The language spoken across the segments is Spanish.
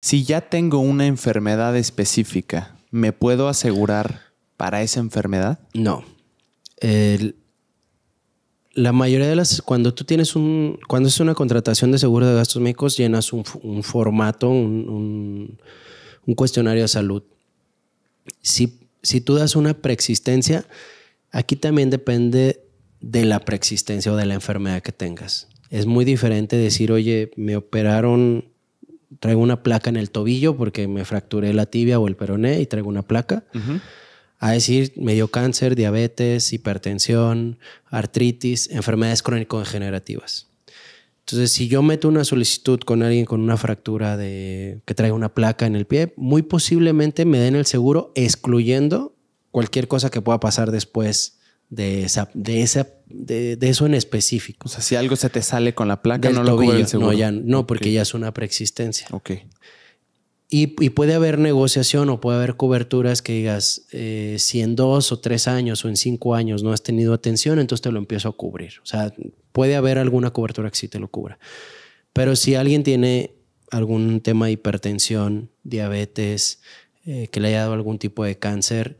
Si ya tengo una enfermedad específica, ¿me puedo asegurar para esa enfermedad? No. La mayoría de las, cuando tú tienes un, cuando es una contratación de seguro de gastos médicos, llenas un, formato, un- un cuestionario de salud. Si, si tú das una preexistencia, aquí también depende de la preexistencia o de la enfermedad que tengas. Es muy diferente decir, oye, me operaron, traigo una placa en el tobillo porque me fracturé la tibia o el peroné y traigo una placa a decir me dio cáncer, diabetes, hipertensión, artritis, enfermedades crónico-degenerativas. Entonces, si yo meto una solicitud con alguien con una fractura de que traiga una placa en el pie, muy posiblemente me den el seguro excluyendo cualquier cosa que pueda pasar después de esa, de esa, de, de eso en específico. O sea, si algo se te sale con la placa, Del no lo cubre tobillo. el seguro. No, ya, no, porque ya es una preexistencia. Ok. Y, y puede haber negociación o puede haber coberturas que digas, eh, si en dos o tres años o en cinco años no has tenido atención, entonces te lo empiezo a cubrir. O sea, puede haber alguna cobertura que sí te lo cubra. Pero si alguien tiene algún tema de hipertensión, diabetes, eh, que le haya dado algún tipo de cáncer,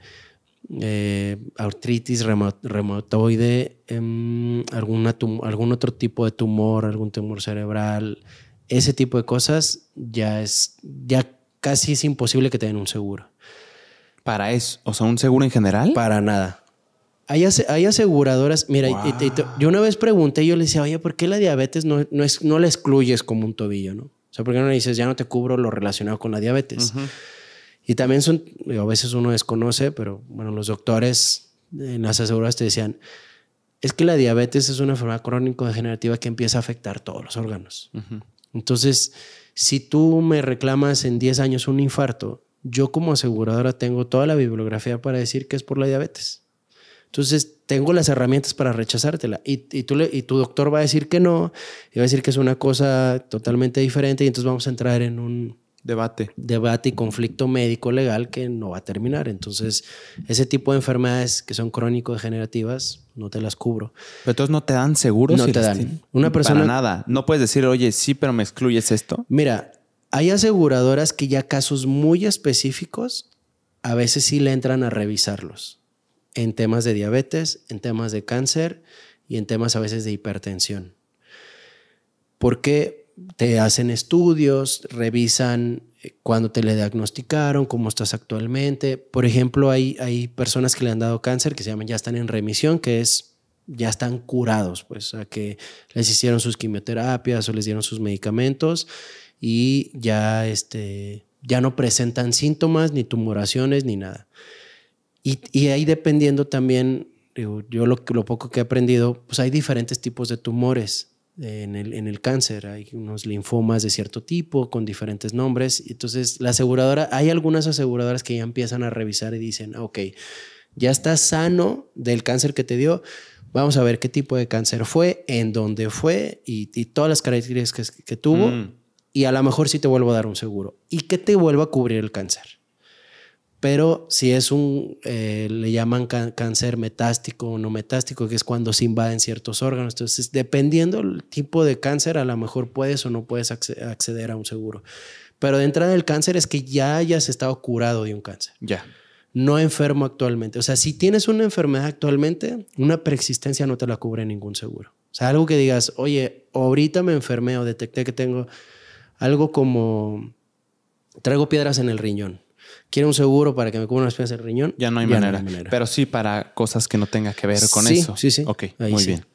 eh, artritis reumatoide, em, algún otro tipo de tumor, algún tumor cerebral, ese tipo de cosas, ya es, ya casi es imposible que te den un seguro. Para eso, o sea, un seguro en general. Para nada. Hay, ase- hay aseguradoras, mira, y- y- y te- yo una vez pregunté, yo le decía, oye, ¿por qué la diabetes no, no, es, no la excluyes como un tobillo, no? O sea, ¿por qué no le dices, ya no te cubro lo relacionado con la diabetes? Y también son, a veces uno desconoce, pero bueno, los doctores en las aseguradoras te decían, es que la diabetes es una enfermedad crónico-degenerativa que empieza a afectar todos los órganos. Entonces, si tú me reclamas en 10 años un infarto, yo como aseguradora tengo toda la bibliografía para decir que es por la diabetes. Entonces, tengo las herramientas para rechazártela. Y, y, tú le- y tu doctor va a decir que no, y va a decir que es una cosa totalmente diferente, y entonces vamos a entrar en un Debate. debate y conflicto médico legal que no va a terminar. Entonces, ese tipo de enfermedades que son crónico-degenerativas, no te las cubro. Pero entonces no te dan seguro. No si te dan. tienen? Una persona- Para nada. No puedes decir, oye, sí, pero me excluyes esto. Mira, hay aseguradoras que ya casos muy específicos, a veces sí le entran a revisarlos. En temas de diabetes, en temas de cáncer y en temas a veces de hipertensión. Porque te hacen estudios, revisan eh, cuándo te le diagnosticaron, cómo estás actualmente. Por ejemplo, hay, hay personas que le han dado cáncer que se llaman ya están en remisión, que es ya están curados, pues, a que les hicieron sus quimioterapias o les dieron sus medicamentos y ya, este, ya no presentan síntomas, ni tumoraciones, ni nada. Y, ahí dependiendo también, yo lo, lo poco que he aprendido, pues hay diferentes tipos de tumores en el, en el cáncer. Hay unos linfomas de cierto tipo con diferentes nombres. Entonces, la aseguradora, hay algunas aseguradoras que ya empiezan a revisar y dicen, "Ah, ok, ya estás sano del cáncer que te dio. Vamos a ver qué tipo de cáncer fue, en dónde fue y, y todas las características que, que tuvo. Mm. Y a lo mejor sí te vuelvo a dar un seguro. Y que te vuelva a cubrir el cáncer. Pero si es un, eh, le llaman cáncer metástico o no metástico, que es cuando se invaden ciertos órganos. Entonces, dependiendo del tipo de cáncer, a lo mejor puedes o no puedes acce- acceder a un seguro. Pero de entrada del cáncer es que ya hayas estado curado de un cáncer Ya. no enfermo actualmente. O sea, si tienes una enfermedad actualmente, una preexistencia no te la cubre ningún seguro. O sea, algo que digas, oye, ahorita me enfermé o detecté que tengo algo como, traigo piedras en el riñón. Quiero un seguro para que me cubra unas piedras en el riñón. Ya no hay manera. Pero sí para cosas que no tenga que ver con Sí, eso. sí, sí. Ok, Ahí muy sí. bien.